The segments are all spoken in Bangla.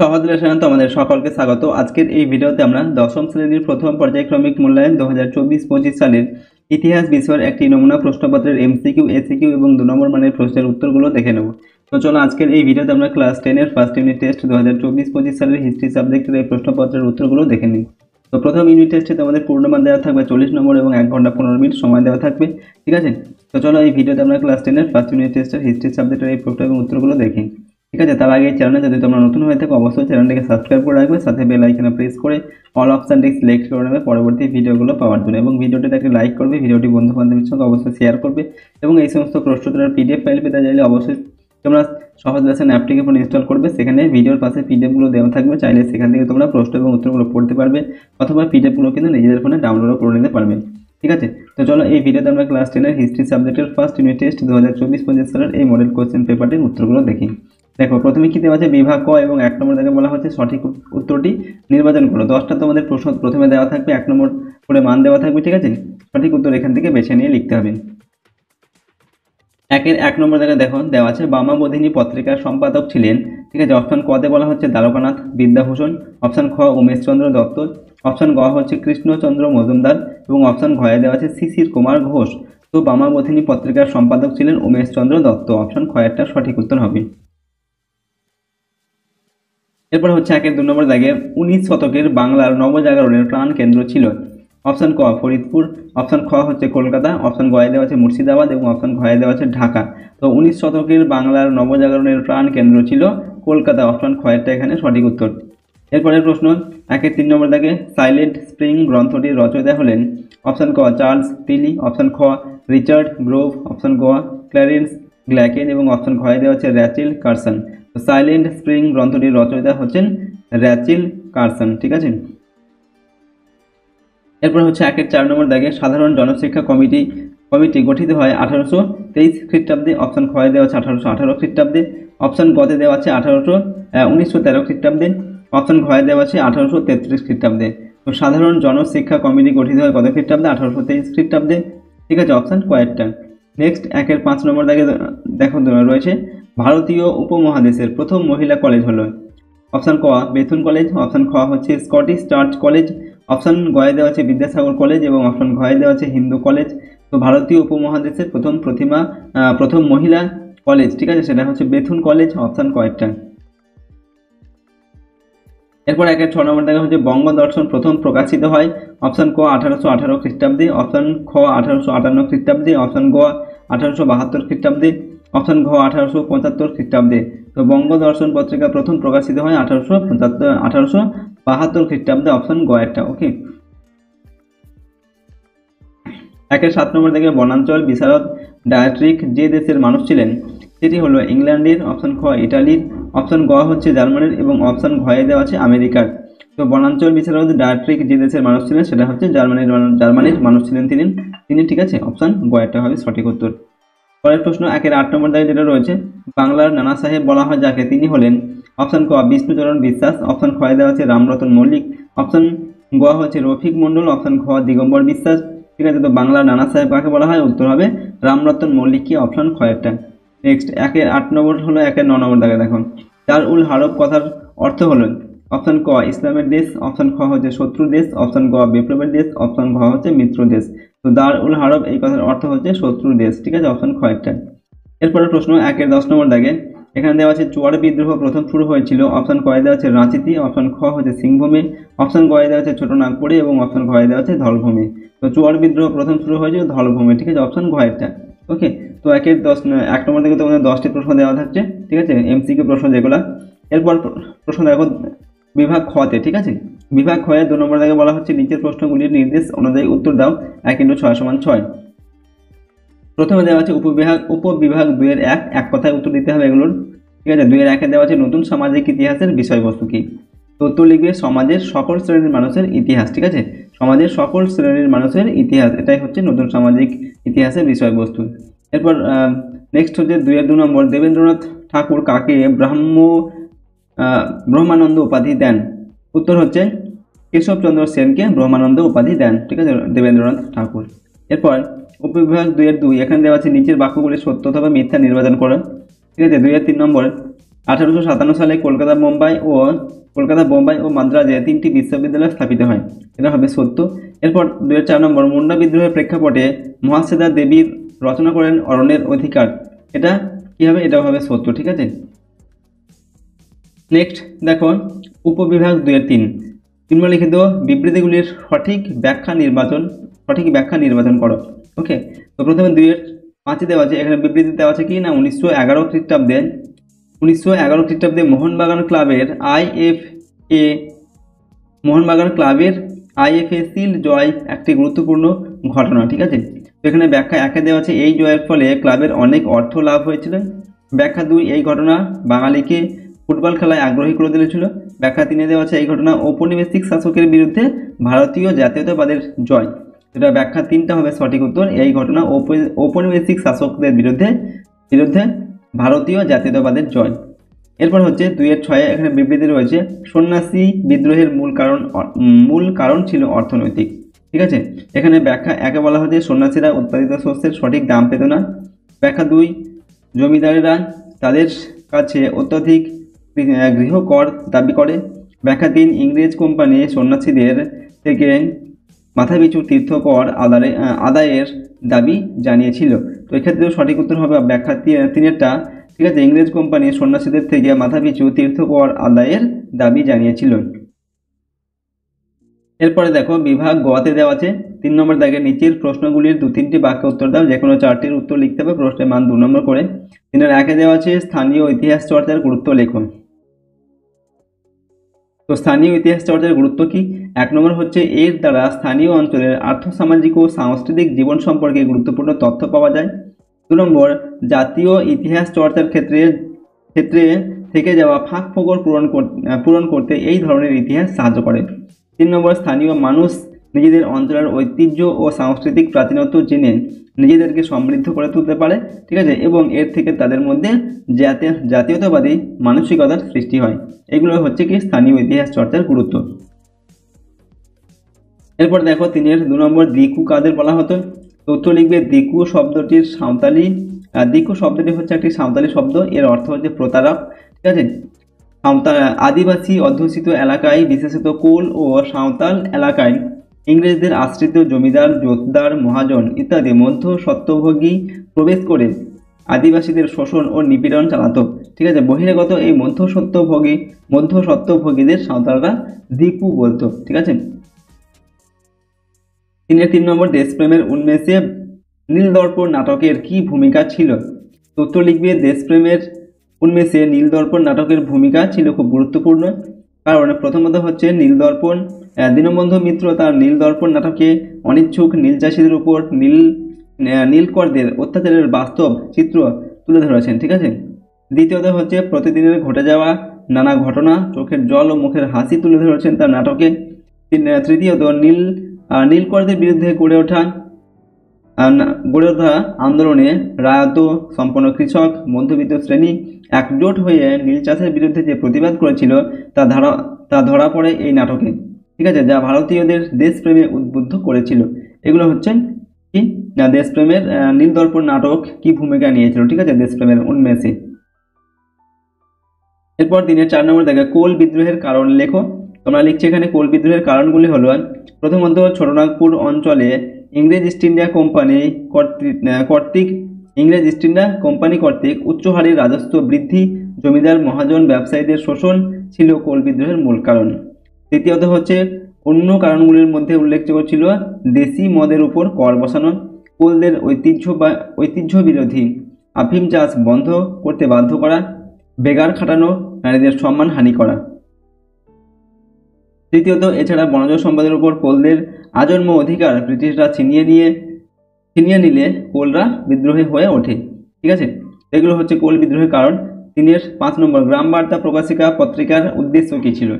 সহজ তোমাদের সকলকে স্বাগত। আজকের এই ভিডিওতে আমরা দশম শ্রেণির প্রথম পর্যায়ক্রমিক মূল্যায়ন দু হাজার চব্বিশ পঁচিশ সালের ইতিহাস বিষয়ের একটি নমুনা প্রশ্নপত্রের এমসিকিউ, এসিকিউ এবং দু নম্বর মানের প্রশ্নের উত্তরগুলো দেখে নেব। তো চলো আজকের এই ভিডিওতে আমরা ক্লাস টেনের ফার্স্ট ইউনিট টেস্ট দু হাজার চব্বিশ পঁচিশ সালের হিস্ট্রি সাবজেক্টের এই প্রশ্নপত্রের উত্তরগুলো দেখে নিই। তো প্রথম ইউনিট টেস্টে তোমাদের পূর্ণমান দেওয়া থাকবে চল্লিশ নম্বর এবং এক ঘণ্টা পনেরো মিনিট সময় দেওয়া থাকবে, ঠিক আছে? তো চলো এই ভিডিওতে আমরা ক্লাস টেনের ফার্স্ট ইউনিট টেস্টের হিস্ট্রি সাবজেক্টের এই প্রশ্ন এবং উত্তরগুলো দেখি ঠিক আছে, তার আগে চ্যানেলে যদি তোমরা নতুন হয়ে থাকো, অবশ্যই চ্যানেলটিকে সাবস্ক্রাইব করে রাখবে, সাথে বেল আইকনে প্রেস করে অল অপশানটি সিলেক্ট করে নেবে পরবর্তী ভিডিওগুলো পাওয়ার জন্য। এবং ভিডিওটিতে একটি লাইক করবে ভিডিওটি বন্ধু বান্ধবের সঙ্গে অবশ্যই শেয়ার করবে। এবং এই সমস্ত প্রশ্নোত্তরের পিডিএফ ফাইল পেতে চাইলে অবশ্যই তোমরা সহজ লেসন অ্যাপটিকে ফোন ইনস্টল করবে। সেখানে ভিডিওর পাশে পিডিএফগুলো দেওয়া থাকবে। চাইলে সেখান থেকে তোমরা প্রশ্ন এবং উত্তরগুলো পড়তে পারবে অথবা পিডিএফগুলো কিন্তু নিজেদের ফোনে ডাউনলোডও করে নিতে পারবে। ঠিক আছে? তো চলো, এই ভিডিওতে আমরা ক্লাস টেনের হিস্ট্রি সাবজেক্টের ফার্স্ট ইউনিট টেস্ট দু হাজার চব্বিশ পঁচিশ সালের এই মডেল কোশ্চেন পেপারটির উত্তরগুলো দেখি। দেখো, প্রথমে কি দেওয়া আছে? বিভাগ ক এবং এক নম্বর থেকে বলা হচ্ছে সঠিক উত্তরটি নির্বাচন করো। দশটা তোমাদের প্রশ্ন প্রথমে দেওয়া থাকবে, এক নম্বর করে মান দেওয়া থাকবে, ঠিক আছে? সঠিক উত্তর এখান থেকে বেছে নিয়ে লিখতে হবে। একের এক নম্বর জায়গায় দেখো, দেওয়া আছে, বামা বোধিনী পত্রিকার সম্পাদক ছিলেন, ঠিক আছে? অপশন কতে বলা হচ্ছে দ্বারকানাথ বিদ্যাভূষণ, অপশন খ উমেশচন্দ্র দত্ত, অপশন গ হচ্ছে কৃষ্ণচন্দ্র মজুমদার, এবং অপশন ঘয়ে দেওয়া আছে শিশির কুমার ঘোষ। তো বামা বোধিনী পত্রিকার সম্পাদক ছিলেন উমেশচন্দ্র দত্ত, অপশন খয়েরটা সঠিক উত্তর হবে। এরপর হচ্ছে একের দু নম্বর দাগে উনিশ শতকের বাংলার নবজাগরণের প্রাণ কেন্দ্র ছিল। অপশান ক, ফরিদপুর। অপশন খ হচ্ছে কলকাতা। অপশন গয়ে দেওয়া আছে মুর্শিদাবাদ এবং অপশন ঘয়ে দেওয়া আছে ঢাকা। তো উনিশ শতকের বাংলার নবজাগরণের প্রাণ কেন্দ্র ছিল কলকাতা। অপশন খয়েরটা এখানে সঠিক উত্তর। এরপরের প্রশ্ন, একের তিন নম্বর দাগে সাইলেন্ট স্প্রিং গ্রন্থটির রচয়িতা হলেন। অপশান ক, চার্লস টিলি অপশান খ, রিচার্ড গ্রোভ। অপশন গ ক্ল্যারেন্স গ্ল্যাকেন এবং অপশন ঘয়ে দেওয়া হচ্ছে র্যাচিল কার্সন। সাইলেন্ট স্প্রিং গ্রন্থটির রচয়িতা হচ্ছেন র্যাচিল কার্সন, ঠিক আছে? এরপর হচ্ছে একের চার নম্বর দাগে সাধারণ জনশিক্ষা কমিটি কমিটি গঠিত হয় আঠারোশো তেইশ খ্রিস্টাব্দে, অপশান খয়ে দেওয়া আছে আঠারোশো আঠারো খ্রিস্টাব্দে, অপশান গতে দেওয়া আছে আঠারোশো উনিশশো তেরো খ্রিস্টাব্দে, অপশান ঘয়ে দেওয়া আছে আঠারোশো তেত্রিশ খ্রিস্টাব্দে। তো সাধারণ জনশিক্ষা কমিটি গঠিত হয় কত খ্রিস্টাব্দে? আঠারোশো তেইশ খ্রিস্টাব্দে, ঠিক আছে? অপশান কয়েকটা। নেক্সট একের পাঁচ নম্বর দাগে দেখো, রয়েছে ভারতীয় উপমহাদেশের প্রথম মহিলা কলেজ হলো। অপশান ক, বেথুন কলেজ। অপশান খ হচ্ছে স্কটিশ চার্চ কলেজ। অপশান গয়ে দেওয়া আছে বিদ্যাসাগর কলেজ এবং অপশান ঘয়ে দেওয়া আছে হিন্দু কলেজ। তো ভারতীয় উপমহাদেশের প্রথম প্রতিমা প্রথম মহিলা কলেজ, ঠিক আছে? সেটা হচ্ছে বেথুন কলেজ, অপশান কয়েকটা এরপর একের ছ নম্বর দেখা হচ্ছে বঙ্গ দর্শন প্রথম প্রকাশিত হয়। অপশান ক, আঠারোশো আঠারো খ্রিস্টাব্দে। অপশান খ, আঠারোশো আটান্ন খ্রিস্টাব্দে। অপশান গ, আঠারোশো বাহাত্তর খ্রিস্টাব্দে। অপশান ঘ, আঠারোশো পঁচাত্তর খ্রিস্টাব্দে। তো বঙ্গ দর্শন পত্রিকা প্রথম প্রকাশিত হয় আঠারোশো পঁচাত্তর, আঠারোশো বাহাত্তর খ্রিস্টাব্দে, অপশান গ একটা ওকে একের সাত নম্বর থেকে বনাঞ্চল, বিশারদ, ডায়াট্রিক যে দেশের মানুষ ছিলেন, সেটি হলো ইংল্যান্ডের, অপশান খ ইটালির, অপশান গ হচ্ছে জার্মানির এবং অপশান ঘয়ে দেওয়া আছে আমেরিকার। তো বনাঞ্চল, বিশারদ, ডায়াট্রিক যে দেশের মানুষ ছিলেন, সেটা হচ্ছে জার্মানির জার্মানির মানুষ ছিলেন তিনি। তিনি ঠিক আছে? অপশান গয়েরটা হবে সঠিক উত্তর। পরের প্রশ্ন, একের আট নম্বর দাগে যেটা রয়েছে, বাংলার নানা সাহেব বলা হয় যাকে তিনি হলেন। অপশান ক, বিষ্ণুচরণ বিশ্বাস। অপশান খয়ে দেওয়া হচ্ছে রামরতন মল্লিক। অপশান গ হচ্ছে রফিক মণ্ডল। অপশান খ, দিগম্বর বিশ্বাস। ঠিক আছে, তো বাংলার নানা সাহেব কাকে বলা হয়? উত্তর হবে রামরতন মল্লিক কি অপশান খয়েরটা নেক্সট একের আট নম্বর হলো, একের ন নম্বর দাগে দেখুন চার উল হারব কথার অর্থ হলো অপশান ক, ইসলামের দেশ। অপশন খ হচ্ছে শত্রু দেশ। অপশন গ, বিপ্লবের দেশ। অপশন ঘ হচ্ছে মিত্র দেশ। তো দার উল হারব এই কথার অর্থ হচ্ছে শত্রু দেশ। ঠিক আছে? অপশান খয়েরটা এরপরে প্রশ্ন, একের দশ নম্বর দাগে। এখানে দেওয়া আছে চুয়ার বিদ্রোহ প্রথম শুরু হয়েছিল। অপশান কয়ে দেওয়া আছে রাঁচিতে। অপশান খ হচ্ছে সিংভূমে। অপশন গয়ে দেওয়া আছে ছোট নাগপুরে এবং অপশন ঘয়ে দেওয়া আছে ধলভূমি। তো চুয়ার বিদ্রোহ প্রথম শুরু হয়েছিল ধলভূমি। ঠিক আছে? অপশান ঘয়েরটা ওকে? তো একের দশ এক নম্বর থেকে তোমাদের দশটি প্রশ্ন দেওয়া থাকছে। ঠিক আছে? এমসিকিউ প্রশ্ন যেগুলো। এরপর প্রশ্ন দেখো বিভাগ খতে ঠিক আছে? বিভাগ খয়ে দু নম্বর থেকে বলা হচ্ছে, নিচের প্রশ্নগুলির নির্দেশ অনুযায়ী উত্তর দাও, এক ইন্টু ছয় সমান ছয়। প্রথমে দেওয়া আছে, উপবিভাগ উপবিভাগ দুইয়ের এক এক কথায় উত্তর দিতে হবে এগুলোর। ঠিক আছে? দুইয়ের একে দেওয়া আছে নতুন সামাজিক ইতিহাসের বিষয়বস্তু কি? উত্তর লিখবে, সমাজের সকল শ্রেণির মানুষের ইতিহাস, ঠিক আছে? সমাজের সকল শ্রেণির মানুষের ইতিহাস, এটাই হচ্ছে নতুন সামাজিক ইতিহাসের বিষয়বস্তু। এরপর নেক্সট হচ্ছে দুইয়ের দু নম্বর, দেবেন্দ্রনাথ ঠাকুর কাকে ব্রাহ্ম ব্রহ্মানন্দ উপাধি দেন। উত্তর হচ্ছে কেশবচন্দ্র সেনকে ব্রহ্মানন্দ উপাধি দেন। ঠিক আছে, দেবেন্দ্রনাথ ঠাকুর। এরপর উপবিভাগ দুইয়ের দুই, এখানে দেওয়া আছে নিচের বাক্যগুলি সত্য অথবা মিথ্যা নির্বাচন করেন। ঠিক আছে, দুই দুইয়ের তিন নম্বর, আঠারোশো সাতান্ন সালে কলকাতা, মুম্বাই ও কলকাতা, বোম্বাই ও মাদ্রাজে তিনটি বিশ্ববিদ্যালয় স্থাপিত হয়। এটা হবে সত্য। এরপর দুই চার নম্বর, মুন্ডা বিদ্রোহের প্রেক্ষাপটে মহাশ্বেতা দেবীর রচনা করেন অরণ্যের অধিকার। এটা কি হবে? এটা হবে সত্য। ঠিক আছে? নেক্সট দেখো উপবিভাগ দুয়ের তিন। নিম্নলিখিত বিবৃতিগুলির সঠিক ব্যাখ্যা নির্বাচন, সঠিক ব্যাখ্যা নির্বাচন করো। ওকে তো প্রথমে দুইয়ের পাঁচে দেওয়া আছে। এখানে বিবৃতি দেওয়া আছে কি না? উনিশশো এগারো খ্রিস্টাব্দে, উনিশশো এগারো খ্রিস্টাব্দে মোহনবাগান ক্লাবের আইএফ এ মোহনবাগান ক্লাবের আইএফএ সিল জয় একটি গুরুত্বপূর্ণ ঘটনা, ঠিক আছে? তো এখানে ব্যাখ্যা একে দেওয়া আছে। এই জয়ের ফলে ক্লাবের অনেক অর্থ লাভ হয়েছিল। ব্যাখ্যা দুই, এই ঘটনা বাঙালিকে ফুটবল খেলায় আগ্রহী করে তুলেছিল। ব্যাখ্যা তিনে দেওয়া আছে, এই ঘটনা ঔপনিবেশিক শাসকের বিরুদ্ধে ভারতীয় জাতীয়তাবাদের জয়। এটা ব্যাখ্যা তিনটা হবে সঠিক উত্তর। এই ঘটনা ঔপনিবেশিক শাসকদের বিরুদ্ধে বিরুদ্ধে ভারতীয় জাতীয়তাবাদের জয়। এরপর হচ্ছে দুইয়ের ছয়ে এখানে বিবৃতি রয়েছে, সন্ন্যাসী বিদ্রোহের মূল কারণ মূল কারণ ছিল অর্থনৈতিক। ঠিক আছে? এখানে ব্যাখ্যা একে বলা হচ্ছে সন্ন্যাসীরা উৎপাদিত শস্যের সঠিক দাম পেত না। ব্যাখ্যা দুই, জমিদারেরা তাদের কাছে অত্যধিক গৃহকর দাবি করে। ব্যাখ্যা তিন ইংরেজ কোম্পানি সন্ন্যাসীদের থেকে মাথাপিছু তীর্থকর আদারে আদায়ের দাবি জানিয়েছিল। তো এক্ষেত্রেও সঠিক উত্তর হবে ব্যাখ্যা তিনেরটা। ঠিক আছে, ইংরেজ কোম্পানি সন্ন্যাসীদের থেকে মাথাপিছু তীর্থকর আদায়ের দাবি জানিয়েছিল। এরপরে দেখো, বিভাগ গোয়াতে দেওয়া আছে। তিন নম্বর দাগে নিচের প্রশ্নগুলির দু তিনটি বাক্য উত্তর দাও। যে কোনো চারটির উত্তর লিখতে হবে, প্রশ্নের মান দু নম্বর করে। তিনের একে দেওয়া আছে, স্থানীয় ইতিহাস চর্চার গুরুত্ব লেখন তো স্থানীয় ইতিহাস চর্চার গুরুত্ব কি? এক নম্বর হচ্ছে, এর দ্বারা স্থানীয় অঞ্চলের আর্থসামাজিক ও সাংস্কৃতিক জীবন সম্পর্কে গুরুত্বপূর্ণ তথ্য পাওয়া যায়। দু নম্বর, জাতীয় ইতিহাস চর্চার ক্ষেত্রে ক্ষেত্রে থেকে যাওয়া ফাঁক ফোকর পূরণ পূরণ করতে এই ধরনের ইতিহাস সাহায্য করে। তিন নম্বর, স্থানীয় মানুষ নিজেদের অঞ্চলের ঐতিহ্য ও সাংস্কৃতিক প্রাচীনত্ব জেনে নিজেদেরকে সমৃদ্ধ করে তুলতে পারে, ঠিক আছে? এবং এর থেকে তাদের মধ্যে জাতীয়, জাতীয়তাবাদী মানসিকতার সৃষ্টি হয়। এগুলো হচ্ছে কি? স্থানীয় ইতিহাস চর্চার গুরুত্ব। এরপর দেখো, তিনের দু নম্বর, দিকু কাদের বলা হতো? তথ্য লিখবে, দিকু শব্দটির সাঁওতালি দিকু শব্দটি হচ্ছে একটি সাঁওতালি শব্দ। এর অর্থ হচ্ছে প্রতারক, ঠিক আছে? সাঁওতাল আদিবাসী অধ্যুষিত এলাকায়, বিশেষত কোল ও সাঁওতাল এলাকায় ইংরেজদের আশ্রিত জমিদার জোতদার মহাজন ইত্যাদি মধ্য সত্যভোগী প্রবেশ করে আদিবাসীদের শোষণ ও নিপীড়ন চালাতো। ঠিক আছে, বহিরাগত এই মধ্য সত্যভোগী, মধ্য সত্যভোগীদের সাঁওতালরা দিকু বলতো, ঠিক আছে? তিনের তিন নম্বর, দেশপ্রেমের উন্মেষে নীলদর্পণ নাটকের কি ভূমিকা ছিল? তথ্য লিখবে, দেশপ্রেমের উন্মেষে নীলদর্পণ নাটকের ভূমিকা ছিল খুব গুরুত্বপূর্ণ। কারণ প্রথমত হচ্ছে নীলদর্পণ দীনবন্ধু মিত্র তার নীলদর্পণ নাটকে অনিচ্ছুক নীল চাষিদের উপর নীল নীলকরদের অত্যাচারের বাস্তব চিত্র তুলে ধরেছেন, ঠিক আছে? দ্বিতীয়ত হচ্ছে, প্রতিদিনের ঘটে যাওয়া নানা ঘটনা, চোখের জল ও মুখের হাসি তুলে ধরেছেন তার নাটকে। তৃতীয়ত নীল নীলকরদের বিরুদ্ধে গড়ে ওঠা গড়ে ওঠা আন্দোলনে রায়ত, সম্পন্ন কৃষক, মধ্যবিত্ত শ্রেণি একজোট হয়ে নীল চাষের বিরুদ্ধে যে প্রতিবাদ করেছিল, তা ধরা তা ধরা পড়ে এই নাটকে। ঠিক আছে? যা ভারতীয়দের দেশপ্রেমে উদ্বুদ্ধ করেছিল। এগুলো হচ্ছে কি? না দেশপ্রেমের নীলদর্পণ নাটক কি ভূমিকা নিয়েছিল, ঠিক আছে? দেশপ্রেমের উন্মেষে। এরপর দিনের চার নম্বর দেখা, কোল বিদ্রোহের কারণ লেখো। তোমরা লিখছি এখানে কোল বিদ্রোহের কারণগুলি হলো প্রথমত ছোটনাগপুর অঞ্চলে ইংরেজ ইস্ট ইন্ডিয়া কোম্পানি কর্তৃক কর্তৃক, ইংরেজ ইস্ট ইন্ডিয়া কোম্পানি কর্তৃক উচ্চ হারের রাজস্ব বৃদ্ধি, জমিদার মহাজন ব্যবসায়ীদের শোষণ ছিল কোল বিদ্রোহের মূল কারণ। তৃতীয়ত হচ্ছে, অন্য কারণগুলির মধ্যে উল্লেখযোগ্য ছিল দেশি মদের উপর কর বসানো, কোলদের ঐতিহ্য বা ঐতিহ্য বিরোধী আফিম চাষ বন্ধ করতে বাধ্য করা, বেগার খাটানো, নারীদের সম্মান হানি করা। তৃতীয়ত, এছাড়া বনজ সম্পদের উপর কোলদের আজন্ম অধিকার ব্রিটিশরা ছিনিয়ে নিয়ে, ছিনিয়ে নিলে কোলরা বিদ্রোহী হয়ে ওঠে। ঠিক আছে? এগুলো হচ্ছে কোল বিদ্রোহের কারণ। তিনের পাঁচ নম্বর গ্রাম বার্তা প্রকাশিকা পত্রিকার উদ্দেশ্য কী ছিল?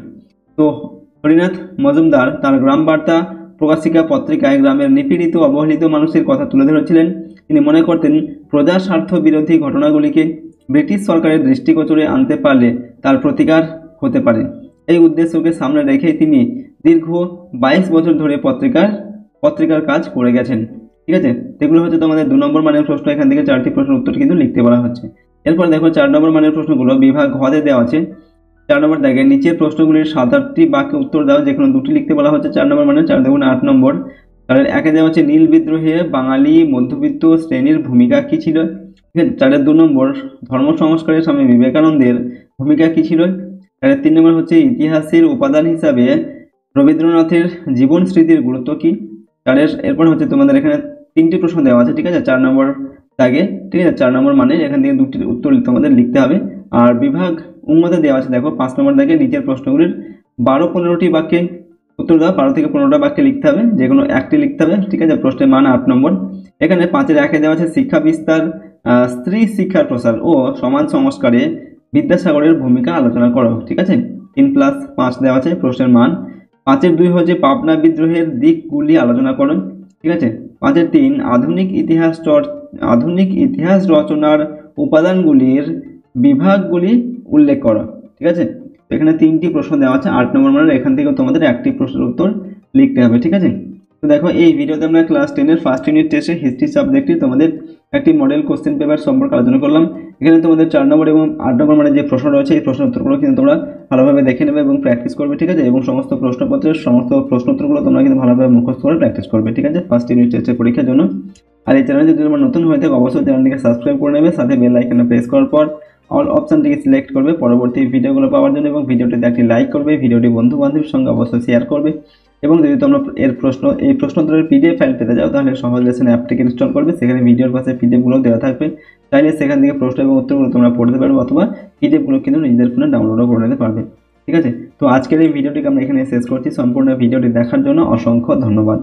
তো হরিনাথ মজুমদার তার গ্রাম বার্তা প্রকাশিকা পত্রিকায় গ্রামের নিপীড়িত, অবহেলিত মানুষের কথা তুলে ধরেছিলেন। তিনি মনে করতেন, প্রজা স্বার্থ বিরোধী ঘটনাগুলিকে ব্রিটিশ সরকারের দৃষ্টিগোচরে আনতে পারলে তার প্রতিকার হতে পারে। এই উদ্দেশ্যকে সামনে রেখেই তিনি দীর্ঘ বাইশ বছর ধরে পত্রিকার পত্রিকার কাজ করে গেছেন। ঠিক আছে? এগুলো হচ্ছে তোমাদের দু নম্বর মানের প্রশ্ন। এখান থেকে চারটি প্রশ্নের উত্তর কিন্তু লিখতে বলা হচ্ছে। এরপর দেখো, চার নম্বর মানের প্রশ্নগুলো বিভাগ ঘতে দেওয়া আছে। চার নম্বর দেখে নিচের প্রশ্নগুলির সাত আটটি বাক্যে উত্তর দাও যে কোনো দুটি লিখতে বলা হচ্ছে চার নম্বর মানে চার দেখুন আট নম্বর। চারের একে দেওয়া হচ্ছে নীল বিদ্রোহে বাঙালি মধ্যবিত্ত শ্রেণির ভূমিকা কী ছিল? ঠিক আছে চারের দু নম্বর, ধর্ম সংস্কারের স্বামী বিবেকানন্দের ভূমিকা কী ছিল? চারের তিন নম্বর হচ্ছে ইতিহাসের উপাদান হিসাবে রবীন্দ্রনাথের জীবন স্মৃতির গুরুত্ব কী? চারের এরপর হচ্ছে তোমাদের এখানে তিনটি প্রশ্ন দেওয়া আছে, ঠিক আছে? চার নম্বর দাগে, ঠিক আছে? চার নম্বর মানে এখান থেকে দুটি উত্তর তোমাদের লিখতে হবে। আর বিভাগ উন্মতে দেওয়া আছে। দেখো, পাঁচ নম্বর দাগে নিচের প্রশ্নগুলির বারো পনেরোটি বাক্যে উত্তর দেওয়া বারো থেকে পনেরোটা বাক্যে লিখতে হবে, যে কোনো একটি লিখতে হবে, ঠিক আছে? প্রশ্নের মান আট নম্বর। এখানে পাঁচের একে দেওয়া আছে শিক্ষা বিস্তার স্ত্রী শিক্ষার প্রসার ও সমাজ সংস্কারে বিদ্যাসাগরের ভূমিকা আলোচনা করো, ঠিক আছে? তিন প্লাস পাঁচ দেওয়া আছে, প্রশ্নের মান। পাঁচের দুই হচ্ছে পাবনা বিদ্রোহের দিকগুলি আলোচনা করুন ঠিক আছে? পাঁচের তিন, আধুনিক ইতিহাস আধুনিক ইতিহাস রচনার উপাদানগুলির বিভাগগুলি উল্লেখ করো, ঠিক আছে? এখানে তিনটি প্রশ্ন দেওয়া আছে, আট নম্বর মানে এখান থেকে তোমাদের একটি প্রশ্নের উত্তর লিখতে হবে, ঠিক আছে? তো দেখো, এই ভিডিওতে আমরা ক্লাস টেনের ফার্স্ট ইউনিট টেস্টে হিস্ট্রি সাবজেক্টটি তোমাদের একটি মডেল কোশ্চেন পেপার সম্পর্কে আলোচনা করলাম। এখানে তোমাদের চার নম্বর এবং আট নম্বর মানে যে প্রশ্ন রয়েছে, এই প্রশ্ন উত্তরগুলো কিন্তু তোমরা ভালোভাবে দেখে নেবে এবং প্র্যাকটিস করবে, ঠিক আছে? এবং সমস্ত প্রশ্নপত্রের সমস্ত প্রশ্ন উত্তরগুলো তোমরা কিন্তু ভালোভাবে মুখস্থ করে প্র্যাকটিস করবে, ঠিক আছে? ফার্স্ট ইউনিট টেস্টের পরীক্ষার জন্য। আর এই চ্যানেল যদি তোমরা নতুন হয়ে থাকে, অবশ্যই চ্যানেলটিকে সাবস্ক্রাইব করে নেবে, সাথে বেল আইকনে প্রেস করার পর অল অপশানটিকে সিলেক্ট করবে, পরবর্তী ভিডিওগুলো পাওয়ার জন্য এবং ভিডিওটিতে একটি লাইক করবে ভিডিওটি বন্ধু বান্ধবের সঙ্গে অবশ্যই শেয়ার করবে। এবং যদি তোমরা এর প্রশ্ন, এই প্রশ্নোত্তরের পিডিএফ ফাইল পেতে যাও তাহলে সহজ লেসন অ্যাপটিকে ইনস্টল করবে। সেখানে ভিডিওর পাশে পিডিএফগুলো দেওয়া থাকবে। চাইলে সেখান থেকে প্রশ্ন এবং উত্তরগুলো তোমরা পড়তে পারবে অথবা পিডিএফগুলো কিন্তু নিজেদের ফোনে ডাউনলোডও করে নিতে পারবে। ঠিক আছে? তো আজকের এই ভিডিওটিকে আমরা এখানে শেষ করছি। সম্পূর্ণ ভিডিওটি দেখার জন্য অসংখ্য ধন্যবাদ।